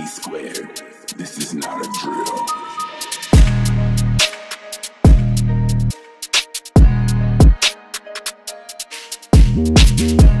T squared. This is not a drill. Thank